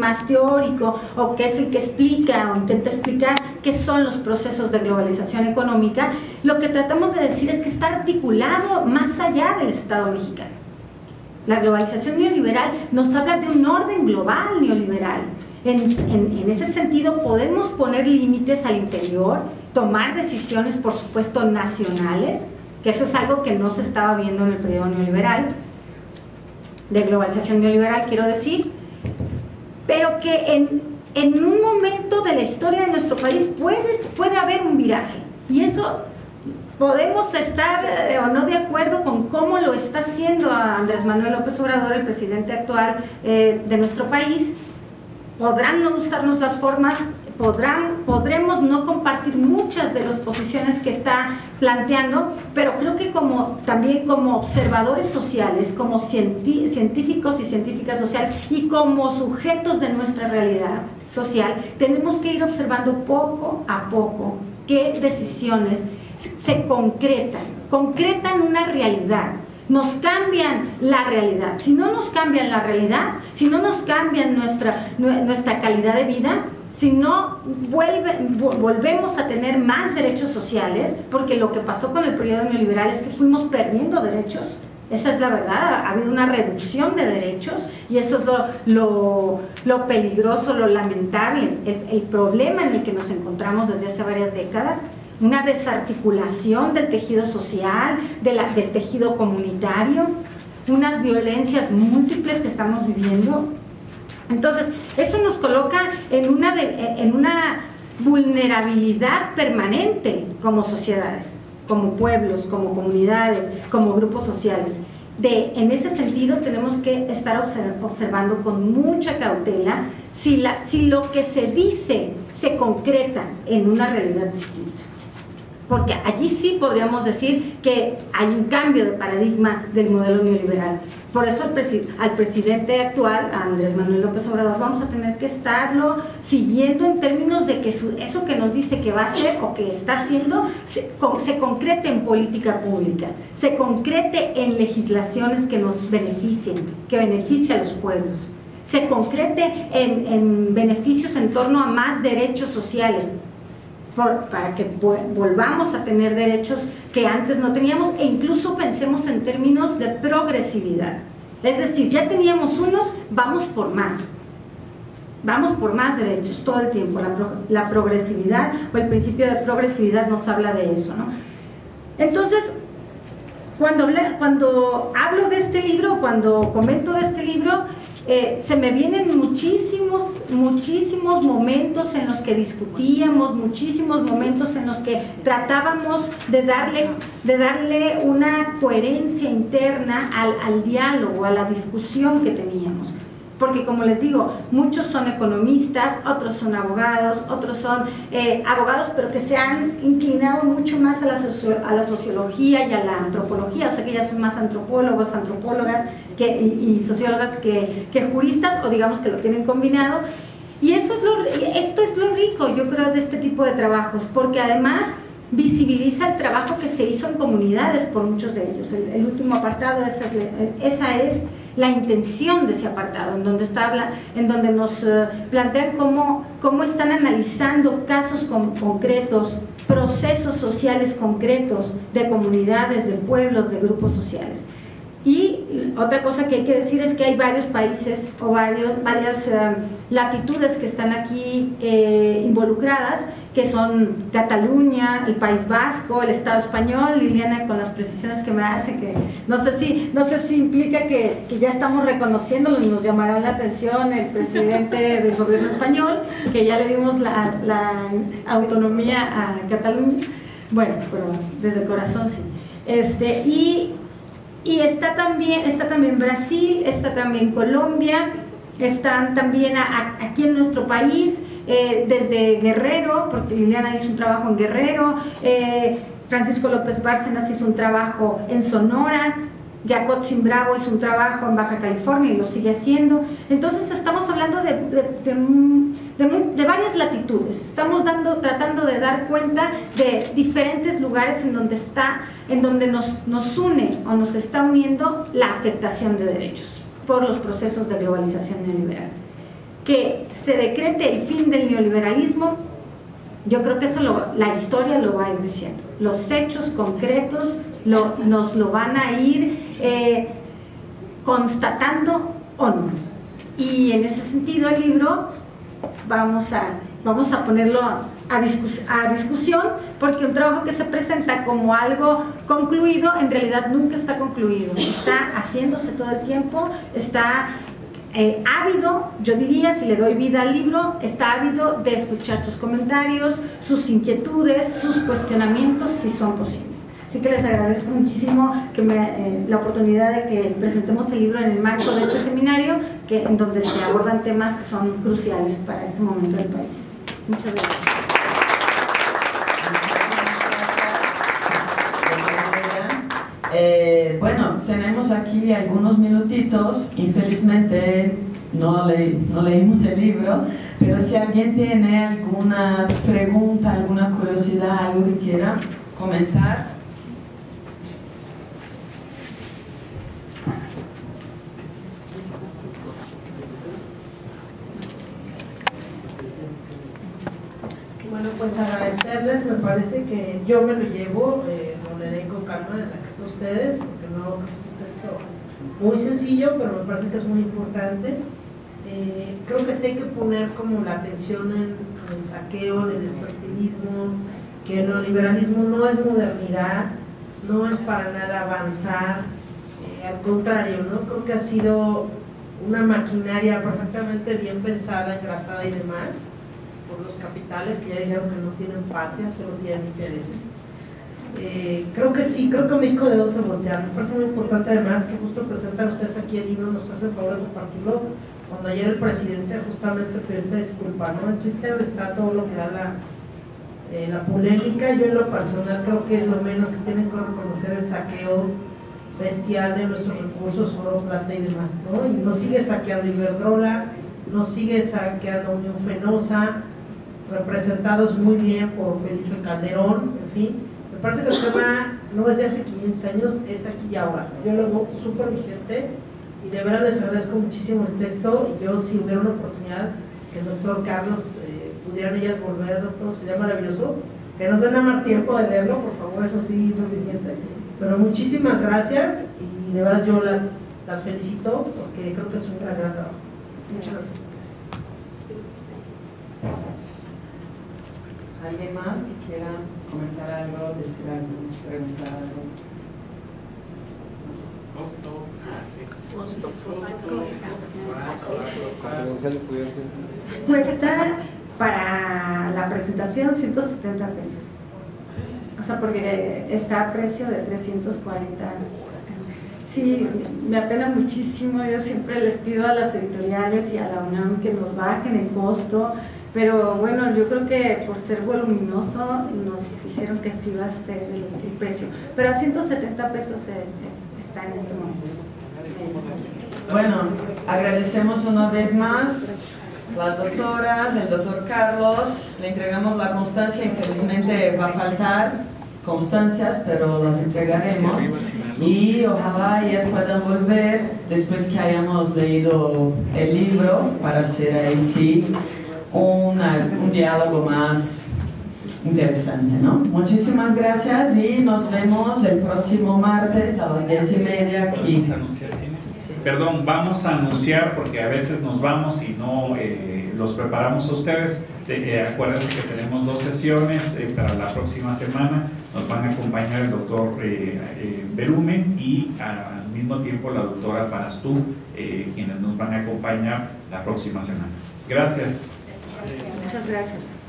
más teórico o que es el que explica o intenta explicar qué son los procesos de globalización económica, lo que tratamos de decir es que está articulado más allá del Estado mexicano. La globalización neoliberal nos habla de un orden global neoliberal. En, en ese sentido podemos poner límites al interior, tomar decisiones, por supuesto, nacionales, que eso es algo que no se estaba viendo en el periodo neoliberal, de globalización neoliberal quiero decir, pero que en, en un momento de la historia de nuestro país puede, puede haber un viraje. Y eso podemos estar eh, o no de acuerdo con cómo lo está haciendo Andrés Manuel López Obrador, el presidente actual eh, de nuestro país. Podrán no gustarnos las formas, podrán, podremos no compartir muchas de las posiciones que está planteando, pero creo que como también como observadores sociales, como científicos y científicas sociales y como sujetos de nuestra realidad social, tenemos que ir observando poco a poco qué decisiones se concretan, concretan una realidad, nos cambian la realidad. Si no nos cambian la realidad, si no nos cambian nuestra, nuestra calidad de vida, si no volvemos a tener más derechos sociales, porque lo que pasó con el periodo neoliberal es que fuimos perdiendo derechos, esa es la verdad, ha habido una reducción de derechos y eso es lo, lo, peligroso, lo lamentable, el, problema en el que nos encontramos desde hace varias décadas, una desarticulación del tejido social, del tejido comunitario, unas violencias múltiples que estamos viviendo entonces, eso nos coloca en una, en una vulnerabilidad permanente como sociedades, como pueblos, como comunidades, como grupos sociales. De, en ese sentido tenemos que estar observando con mucha cautela si, la, si lo que se dice se concreta en una realidad distinta. Porque allí sí podríamos decir que hay un cambio de paradigma del modelo neoliberal. Por eso al, presidente actual, Andrés Manuel López Obrador, vamos a tener que estarlo siguiendo en términos de que eso que nos dice que va a hacer o que está haciendo se, concrete en política pública, se concrete en legislaciones que nos beneficien, que beneficien a los pueblos, se concrete en beneficios en torno a más derechos sociales, para que volvamos a tener derechos que antes no teníamos e incluso pensemos en términos de progresividad. Es decir, ya teníamos unos, vamos por más. Vamos por más derechos todo el tiempo. La, progresividad o el principio de progresividad nos habla de eso. ¿no? Entonces, cuando, cuando hablo de este libro, cuando comento de este libro, eh, se me vienen muchísimos, muchísimos momentos en los que discutíamos, muchísimos momentos en los que tratábamos de darle, de darle una coherencia interna al, al diálogo, a la discusión que teníamos porque como les digo, muchos son economistas, otros son abogados, otros son eh, abogados, pero que se han inclinado mucho más a la, sociología y a la antropología, o sea que ya son más antropólogos, antropólogas que, y, sociólogas que, juristas, o digamos que lo tienen combinado. Y eso es lo, esto es lo rico, yo creo, de este tipo de trabajos, porque además visibiliza el trabajo que se hizo en comunidades por muchos de ellos. El, último apartado, esa es, esa es la intención de ese apartado, en donde, está, en donde nos eh, plantean cómo, cómo están analizando casos concretos, procesos sociales concretos de comunidades, de pueblos, de grupos sociales. Y otra cosa que hay que decir es que hay varios países o varios, varias eh, latitudes que están aquí eh, involucradas, que son Cataluña, el País Vasco, el Estado español, Liliana con las precisiones que me hace, que no sé si, no sé si implica que, que ya estamos reconociéndolo nos llamará la atención el presidente del gobierno español, que ya le dimos la, la autonomía a Cataluña. Bueno, pero desde el corazón sí. Este, y y está también, está también Brasil, está también Colombia, están también aquí en nuestro país, eh, desde Guerrero, porque Liliana hizo un trabajo en Guerrero, eh, Francisco López Bárcenas hizo un trabajo en Sonora, Sin Bravo hizo un trabajo en Baja California y lo sigue haciendo. Entonces estamos hablando de, de, varias latitudes. Estamos dando, tratando de dar cuenta de diferentes lugares en donde, está, en donde nos, nos une o nos está uniendo la afectación de derechos por los procesos de globalización neoliberal. que se decrete el fin del neoliberalismo, yo creo que eso la historia lo va a ir diciendo. Los hechos concretos nos lo van a ir eh, constatando o no. Y en ese sentido el libro vamos a, vamos a ponerlo a, discusión porque un trabajo que se presenta como algo concluido en realidad nunca está concluido, está haciéndose todo el tiempo, está eh, ávido, yo diría, si le doy vida al libro, está ávido de escuchar sus comentarios, sus inquietudes, sus cuestionamientos, si son posibles. Así que les agradezco muchísimo que me, eh, la oportunidad de que presentemos el libro en el marco de este seminario, que, en donde se abordan temas que son cruciales para este momento del país. Muchas gracias. Eh, bueno, tenemos aquí algunos minutitos, infelizmente no, no leímos el libro, pero si alguien tiene alguna pregunta, alguna curiosidad, algo que quiera comentar. Bueno, pues agradecerles, me parece que yo me lo llevo, eh, lo leeré con calma en la casa de ustedes, porque no es un texto muy sencillo, pero me parece que es muy importante. Eh, creo que sí hay que poner como la atención en, el saqueo, en el extractivismo, que el neoliberalismo no es modernidad, no es para nada avanzar, eh, al contrario, ¿no? creo que ha sido una maquinaria perfectamente bien pensada, engrasada y demás, por los capitales que ya dijeron que no tienen patria, solo tienen intereses. Eh, creo que sí, creo que México debe ser voltear. Me parece muy importante además que justo presentar ustedes aquí el libro nos hace el favor de compartirlo. Cuando ayer el presidente justamente pidió esta disculpa, ¿no? En Twitter está todo lo que da la, eh, la polémica. Yo en lo personal creo que es lo menos que tienen que reconocer el saqueo bestial de nuestros recursos, oro, plata y demás, ¿no? Y nos sigue saqueando Iberdrola, nos sigue saqueando Unión Fenosa, representados muy bien por Felipe Calderón, en fin. Me parece que el tema no es de hace 500 años, es aquí y ahora. Yo lo veo súper vigente y de verdad les agradezco muchísimo el texto y yo si hubiera una oportunidad que el doctor Carlos eh, pudieran ellas volver, doctor, sería maravilloso. Que nos den más tiempo de leerlo, por favor, eso sí es suficiente. Pero muchísimas gracias y de verdad yo las, las felicito porque creo que es un gran, gran trabajo. Muchas gracias. ¿Alguien más que quiera comentar algo, decir algo, preguntar algo? Cuesta para la presentación 170 pesos. O sea, porque está a precio de 340. Sí, me apena muchísimo. Yo siempre les pido a las editoriales y a la UNAM que nos bajen el costo pero bueno, yo creo que por ser voluminoso nos dijeron que así va a ser el, precio. Pero a 170 pesos está en este momento. Bueno, agradecemos una vez más las doctoras, el doctor Carlos, le entregamos la constancia, infelizmente va a faltar constancias, pero las entregaremos y ojalá ellas puedan volver después que hayamos leído el libro para hacer ahí sí un diálogo más interesante, ¿no? Muchísimas gracias y nos vemos el próximo martes a las diez y media aquí. Perdón, vamos a anunciar porque a veces nos vamos y no eh, los preparamos a ustedes. Eh, acuérdense que tenemos dos sesiones eh, para la próxima semana. Nos van a acompañar el doctor Berumen y al mismo tiempo la doctora Parastú, quienes nos van a acompañar la próxima semana. Gracias. Muchas gracias.